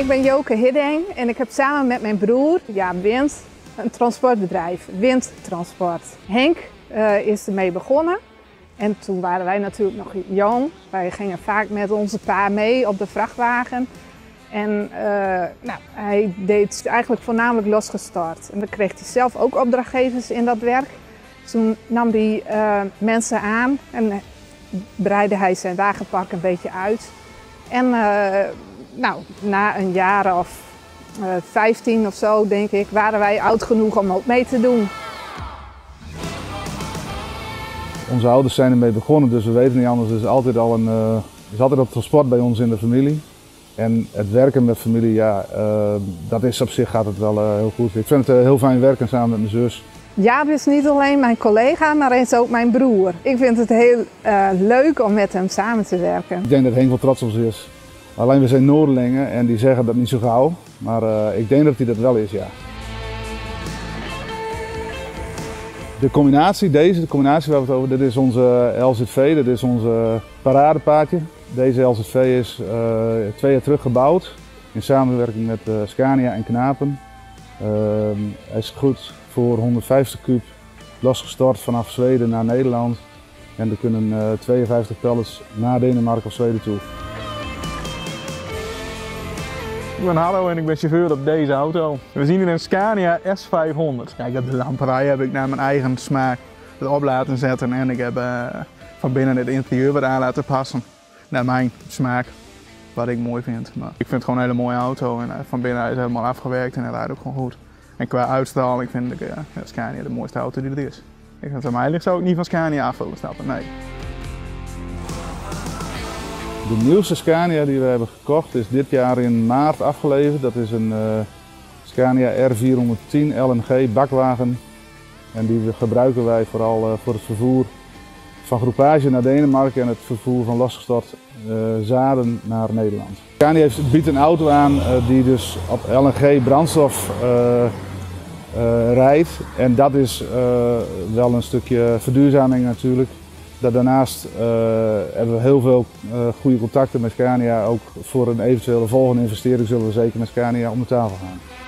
Ik ben Joke Hidding en ik heb samen met mijn broer, ja, Wind, een transportbedrijf, Windtransport. Henk uh, is ermee begonnen. En toen waren wij natuurlijk nog jong. Wij gingen vaak met onze pa mee op de vrachtwagen. En uh, nou, hij deed eigenlijk voornamelijk losgestart. En dan kreeg hij zelf ook opdrachtgevers in dat werk. Toen nam hij uh, mensen aan en breidde hij zijn wagenpark een beetje uit. En uh, nou, na een jaar of uh, 15 of zo, denk ik, waren wij oud genoeg om ook mee te doen. Onze ouders zijn ermee begonnen, dus we weten niet anders. Er is altijd al een, uh, is altijd al transport bij ons in de familie. En het werken met familie, ja, dat is op zich gaat het wel heel goed. Ik vind het heel fijn werken samen met mijn zus. Jaap is niet alleen mijn collega, maar hij is ook mijn broer. Ik vind het heel leuk om met hem samen te werken. Ik denk dat Henk wel trots op is. Alleen we zijn Noordelingen en die zeggen dat niet zo gauw. Maar ik denk dat hij dat wel is, ja. De combinatie, deze, de combinatie waar we het over, dit is onze LZV, dit is onze paradepaadje. Deze LZV is twee jaar terug gebouwd in samenwerking met Scania en Knapen. Uh, hij is goed voor 150 kub losgestort vanaf Zweden naar Nederland. En er kunnen 52 pallets naar Denemarken of Zweden toe. Ik ben Hallo en ik ben chauffeur op deze auto. We zien hier een Scania S500. Kijk, de lamperij heb ik naar mijn eigen smaak op laten zetten en ik heb uh, van binnen het interieur wat aan laten passen. Naar mijn smaak, wat ik mooi vind. Maar ik vind het gewoon een hele mooie auto en uh, van binnen is het helemaal afgewerkt en hij rijdt ook gewoon goed. En qua uitstraling vind ik uh, Scania de mooiste auto die er is. Ik vind het aan mij ligt zou ik niet van Scania af willen stappen, nee. De nieuwste Scania die we hebben gekocht is dit jaar in maart afgeleverd. Dat is een uh, Scania R410 LNG bakwagen. En die gebruiken wij vooral voor het vervoer van groepage naar Denemarken en het vervoer van losgestort uh, zaden naar Nederland. Scania heeft, biedt een auto aan die dus op LNG brandstof rijdt. En dat is wel een stukje verduurzaming natuurlijk. Daarnaast hebben we heel veel goede contacten met Scania. Ook voor een eventuele volgende investering zullen we zeker met Scania om de tafel gaan.